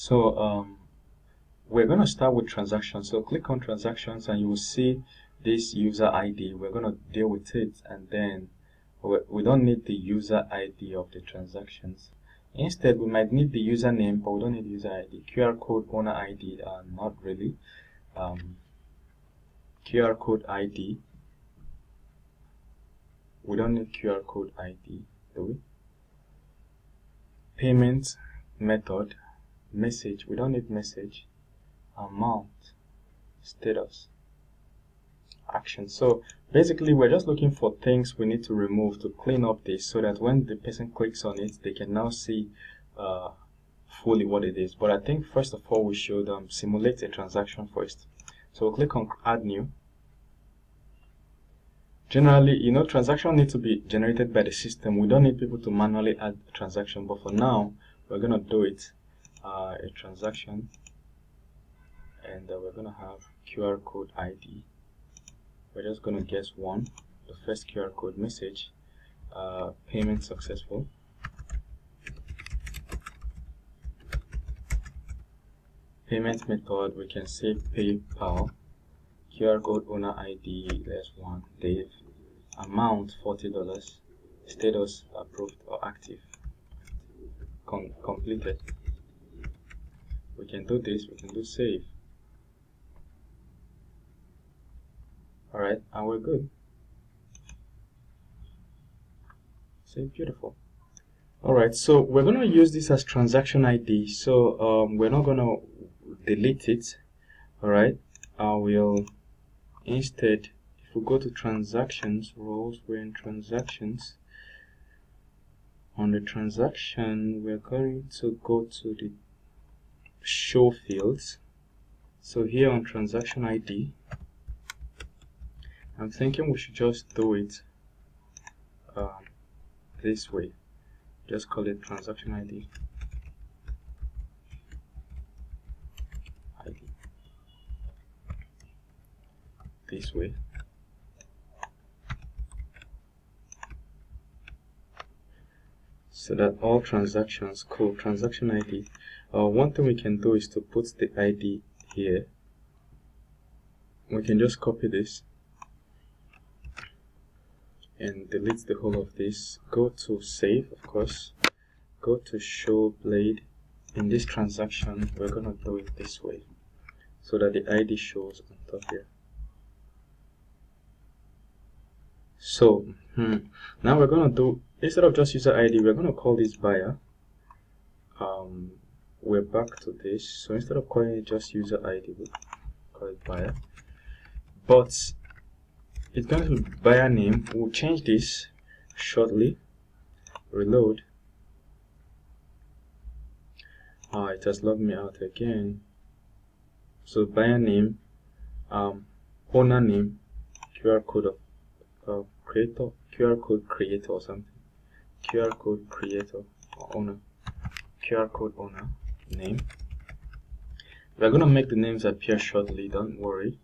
So um, we're going to start with transactions. So click on transactions and you will see this user ID. We're going to deal with it and then we don't need the user ID of the transactions. Instead, we might need the username, but we don't need user ID. QR code, owner ID, uh, not really. Um, QR code ID. We don't need QR code ID, do we? Payment method, message. We don't need message. Amount, status, action. So basically, we're just looking for things we need to remove to clean up this so that when the person clicks on it, they can now see uh, fully what it is. But I think first of all, we should um, simulate a transaction first. So we'll click on add new. Generally, you know, transaction need to be generated by the system. We don't need people to manually add a transaction, but for now, we're going to do it, uh, a transaction, and uh, we're to have QR code ID we're just to guess one the first QR code message uh, payment successful. Payment method we can say PayPal. QR code owner ID there's one Dave. Amount $40 status approved or active. Com completed we can do this we can do save Alright, and we're good. So beautiful. Alright, so we're going to use this as transaction ID. So um, we're not going to delete it. Alright, I will instead, if we go to transactions, roles, we're in transactions. On the transaction, we're going to go to the show fields. So here on transaction ID, I'm thinking we should just do it um, this way. Just call it transaction ID ID this way so that all transactions cool transaction ID uh, one thing we can do is to put the ID here. We can just copy this and delete the whole of this. Go to save of course. Go to show blade. In this transaction we're gonna do it this way so that the ID shows on top here. So hmm, now we're gonna do instead of just user ID we're gonna call this buyer. Um, we're back to this. So instead of calling it just user ID we'll call it buyer. But it's going to be buyer name. We'll change this shortly. Reload. Ah it has logged me out again. So buyer name um, owner name QR code of uh, creator QR code creator or something QR code creator or owner QR code owner name. We're gonna make the names appear shortly don't worry.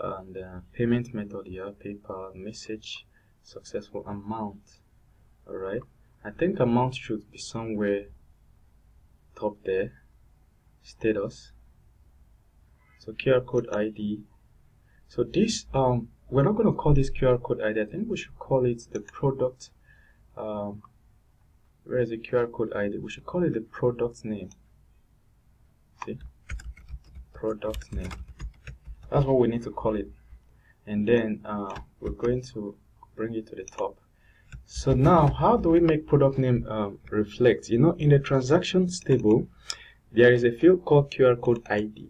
And uh, payment method here PayPal message successful amount. All right I think amount should be somewhere top there. Status. So QR code ID so this um we're not going to call this QR code ID I think we should call it the product um, where is the QR code ID we should call it the product name. See? Product name. That's what we need to call it. And then uh, we're going to bring it to the top. So now how do we make product name um, reflect? You know in the transactions table there is a field called QR code ID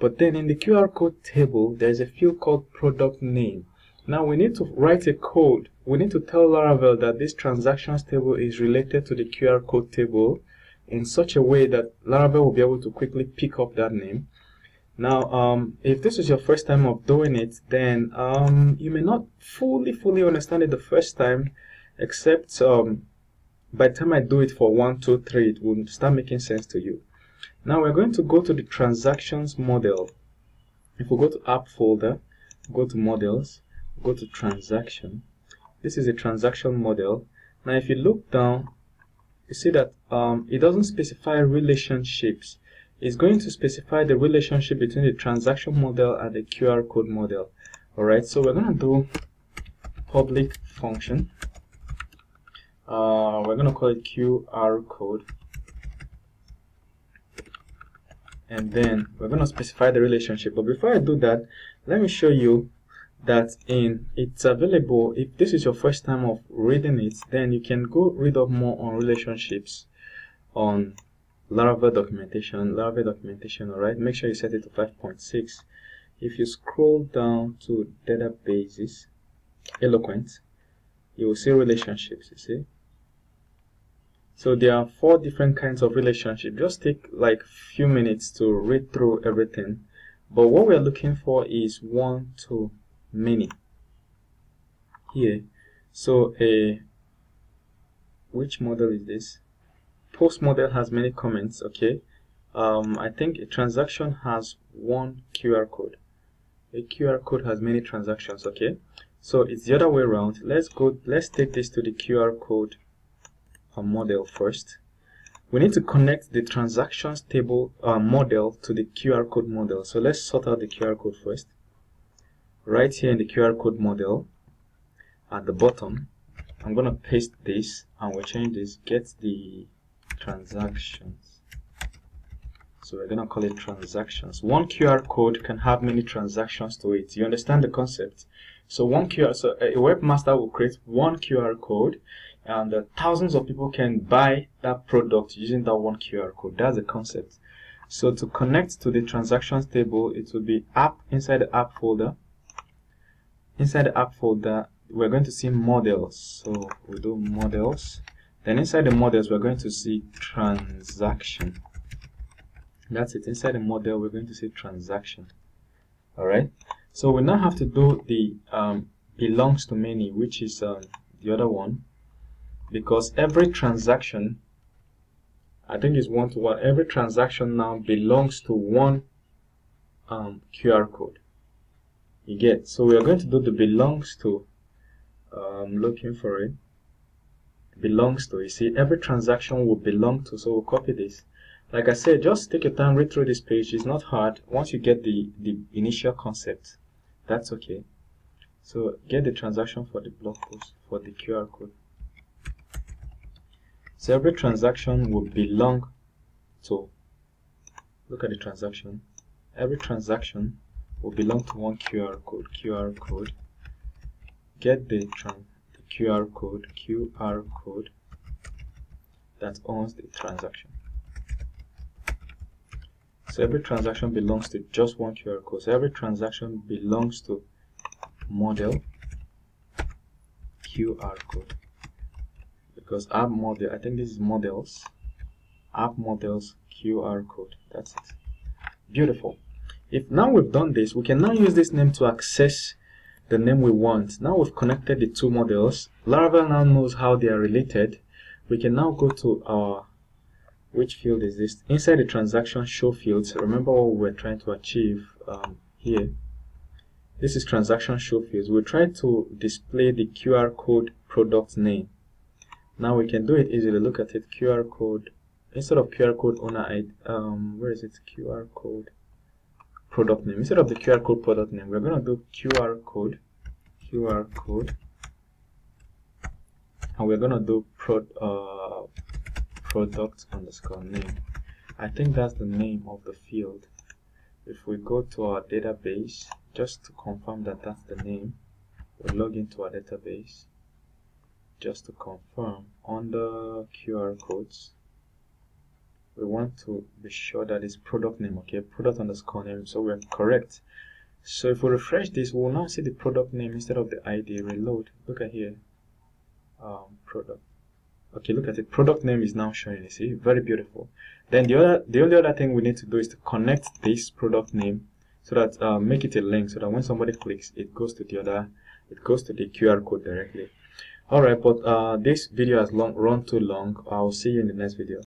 but then in the QR code table there's a field called product name now we need to write a code we need to tell Laravel that this transactions table is related to the QR code table in such a way that Laravel will be able to quickly pick up that name now, um, if this is your first time of doing it, then um, you may not fully, fully understand it the first time, except um, by the time I do it for one, two, three, it will start making sense to you. Now we're going to go to the transactions model. If we go to app folder, go to models, go to transaction. This is a transaction model. Now if you look down, you see that um, it doesn't specify relationships it's going to specify the relationship between the transaction model and the QR code model. Alright, so we're going to do public function. Uh, we're going to call it QR code. And then we're going to specify the relationship. But before I do that, let me show you that in it's available. If this is your first time of reading it then you can go read up more on relationships on Laravel documentation Laravel documentation alright? Make sure you set it to 5.6 if you scroll down to databases eloquent you will see relationships you see? So there are four different kinds of relationship. Just take like few minutes to read through everything. But what we're looking for is one to many. Here so a which model is this? Post model has many comments okay? Um, I think a transaction has one QR code. A QR code has many transactions okay? So it's the other way around. Let's go let's take this to the QR code uh, model first. We need to connect the transactions table uh, model to the QR code model. So let's sort out the QR code first right here in the QR code model at the bottom I'm gonna paste this and we'll change this. Get the transactions. So we're gonna call it transactions. One QR code can have many transactions to it. You understand the concept? So one QR so a webmaster will create one QR code and uh, thousands of people can buy that product using that one QR code. That's the concept. So to connect to the transactions table it will be app inside the app folder inside the app folder we're going to see models. So we do models. Then inside the models we're going to see transaction. That's it. Inside the model we're going to see transaction. All right so we now have to do the um, belongs to many which is um, the other one. Because every transaction I think is one to one every transaction now belongs to one um, QR code you get so we are going to do the belongs to um, looking for it. Belongs to you see every transaction will belong to so we'll copy this. Like I said just take your time read through this page. It's not hard. Once you get the the initial concept that's okay. So get the transaction for the blog post for the QR code. So every transaction will belong to look at the transaction. Every transaction will belong to one QR code. QR code. Get the, the QR code. QR code that owns the transaction. So every transaction belongs to just one QR code. So every transaction belongs to model QR code. Because app model, I think this is models, app models QR code. That's it. Beautiful. If now we've done this, we can now use this name to access the name we want. Now we've connected the two models. Laravel now knows how they are related. We can now go to our, which field is this? Inside the transaction show fields, remember what we were trying to achieve um, here. This is transaction show fields. we try to display the QR code product name. Now we can do it easily. Look at it, QR code. Instead of QR code owner, um, where is it? QR code product name. Instead of the QR code product name we're to do QR code QR code and we're to do prod, uh, product underscore name. I think that's the name of the field. If we go to our database just to confirm that that's the name we'll log into our database. Just to confirm on the QR codes we want to be sure that it's product name okay? Product underscore name so we're correct. So if we refresh this we'll now see the product name instead of the id reload. Look at here. Um, product. Okay look at it. Product name is now showing you see? Very beautiful. Then the other the only other thing we need to do is to connect this product name so that uh, make it a link so that when somebody clicks it goes to the other it goes to the QR code directly. Alright but uh, this video has long run too long. I'll see you in the next video